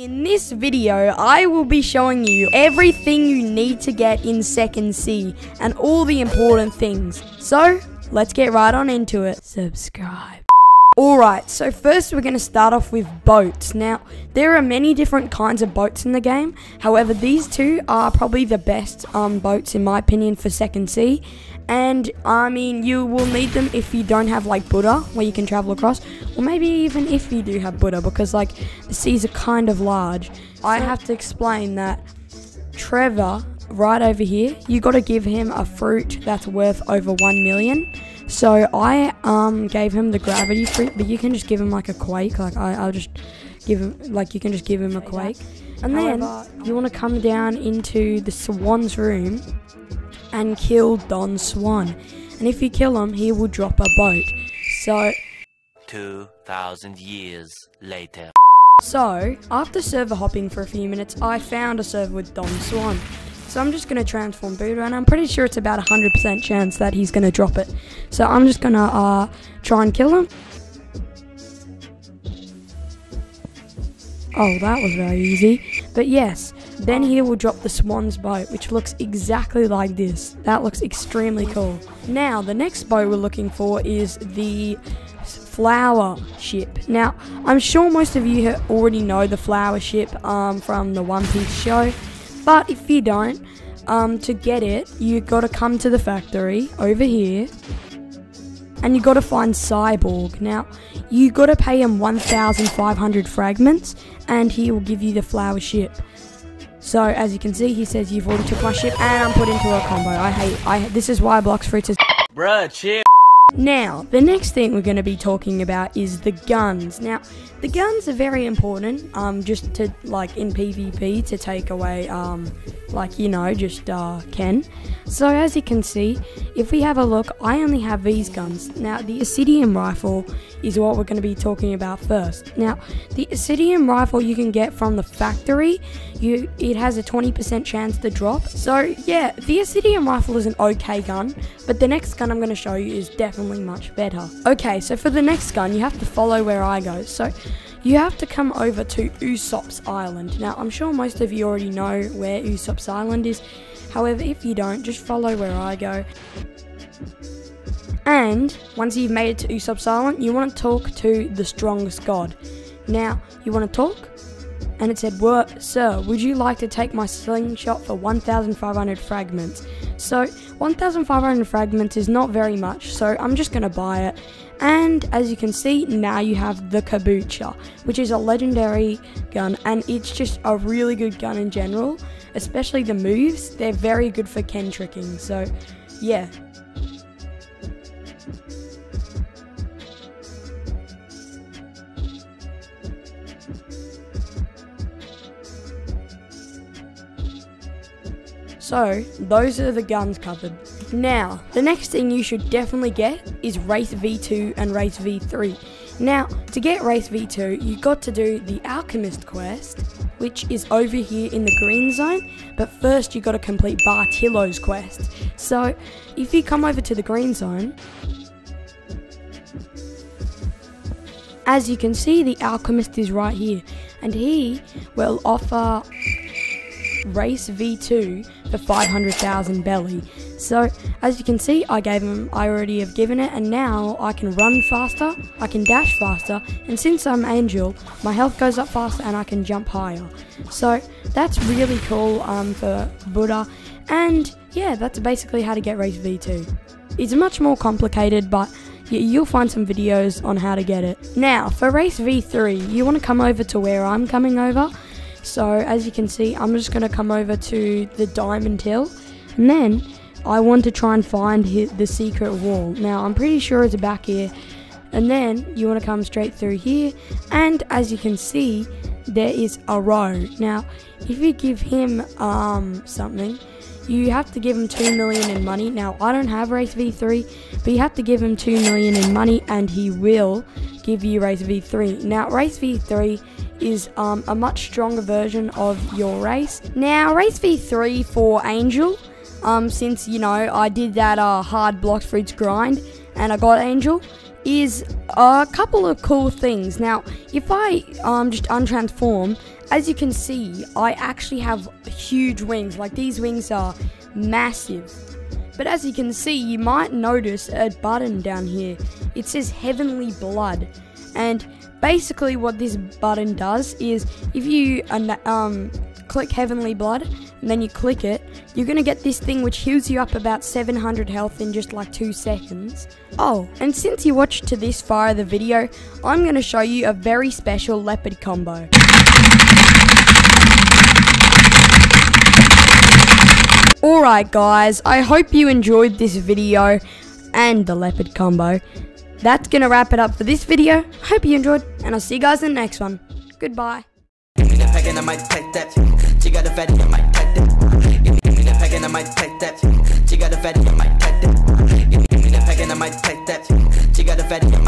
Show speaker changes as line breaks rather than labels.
In this video, I will be showing you everything you need to get in Second Sea and all the important things. So, let's get right on into it. Subscribe. Alright, so first we're going to start off with boats. Now, there are many different kinds of boats in the game. However, these two are probably the best um, boats in my opinion for Second Sea. And, I mean, you will need them if you don't have, like, Buddha, where you can travel across. Or maybe even if you do have Buddha, because, like, the seas are kind of large. I have to explain that Trevor, right over here, you got to give him a fruit that's worth over 1 million. So I um gave him the gravity fruit, but you can just give him like a quake. Like I, I'll just give him like you can just give him a quake, and then you want to come down into the Swan's room and kill Don Swan. And if you kill him, he will drop a boat. So
2,000 years later.
so after server hopping for a few minutes, I found a server with Don Swan. So I'm just going to transform Buddha, and I'm pretty sure it's about a 100% chance that he's going to drop it. So I'm just going to uh, try and kill him. Oh, that was very easy. But yes, then he will drop the Swan's boat, which looks exactly like this. That looks extremely cool. Now, the next boat we're looking for is the flower ship. Now, I'm sure most of you already know the flower ship um, from the One Piece show. But if you don't, um, to get it, you got to come to the factory over here, and you got to find Cyborg. Now, you got to pay him 1,500 fragments, and he will give you the flower ship. So as you can see, he says you've already took my ship, and I'm put into a combo. I hate. I. This is why Blox Fruits is.
Bruh, chill.
Now, the next thing we're going to be talking about is the guns. Now, the guns are very important, um, just to, like, in PvP, to take away, um, like, you know, just, uh, Ken. So, as you can see, if we have a look, I only have these guns. Now, the Obsidian Rifle is what we're going to be talking about first. Now, the Obsidian Rifle you can get from the factory, you it has a 20% chance to drop. So, yeah, the Obsidian Rifle is an okay gun, but the next gun I'm going to show you is definitely much better. Okay, so for the next gun, you have to follow where I go. So, you have to come over to Usopp's Island. Now, I'm sure most of you already know where Usopp's Island is. However, if you don't, just follow where I go. And once you've made it to Usopp's Island, you want to talk to the strongest god. Now, you want to talk? And it said, Sir, would you like to take my slingshot for 1,500 fragments? So, 1,500 fragments is not very much, so I'm just going to buy it. And as you can see, now you have the Kabucha, which is a legendary gun, and it's just a really good gun in general, especially the moves. They're very good for Ken tricking, so yeah. So, those are the guns covered. Now, the next thing you should definitely get is Race V2 and Race V3. Now, to get Race V2, you got to do the Alchemist quest, which is over here in the green zone, but first you got to complete Bartilo's quest. So, if you come over to the green zone, as you can see, the Alchemist is right here, and he will offer Race V2 for 500,000 belly. So, as you can see, I gave him, I already have given it, and now I can run faster, I can dash faster, and since I'm Angel, my health goes up faster and I can jump higher. So, that's really cool um, for Buddha, and yeah, that's basically how to get Race V2. It's much more complicated, but you'll find some videos on how to get it. Now, for Race V3, you want to come over to where I'm coming over. So as you can see, I'm just going to come over to the Diamond Hill, and then I want to try and find the secret wall. Now I'm pretty sure it's back here, and then you want to come straight through here, and as you can see, there is Arowe. Now, if you give him um, something, you have to give him 2 million in money. Now, I don't have Race V3, but you have to give him 2 million in money and he will give you Race V3. Now, Race V3 is um, a much stronger version of your race. Now, Race V3 for Angel, um, since, you know, I did that uh, hard Blox Fruits grind and I got Angel, is a couple of cool things. Now, if I um, just untransform as you can see, I actually have huge wings. Like these wings are massive. But as you can see, you might notice a button down here. It says Heavenly Blood. And basically what this button does is if you um, click Heavenly Blood and then you click it, you're going to get this thing which heals you up about 700 health in just like 2 seconds. Oh, and since you watched to this far of the video, I'm going to show you a very special leopard combo. Alright guys, I hope you enjoyed this video and the leopard combo. That's gonna wrap it up for this video. Hope you enjoyed, and I'll see you guys in the next one. Goodbye. She got a I might that.